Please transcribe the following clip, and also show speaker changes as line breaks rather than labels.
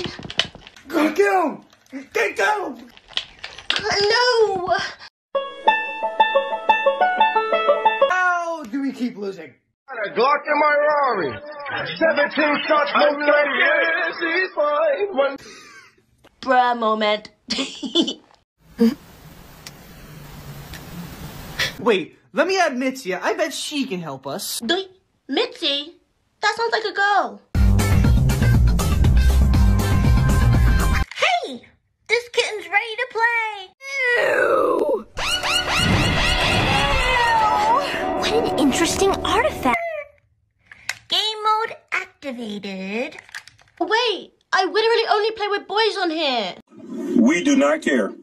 down! Get down!
No!
How do we keep losing?
Got a Glock in my Rari. 17 shots, I'm ready. Yes, he's fine. One.
Bruh moment.
Wait, let me add Mitzi. I bet she can help us.
Doi- Mitzi? Interesting artifact! Game mode activated. Wait, I literally only play with boys on here.
We do not care.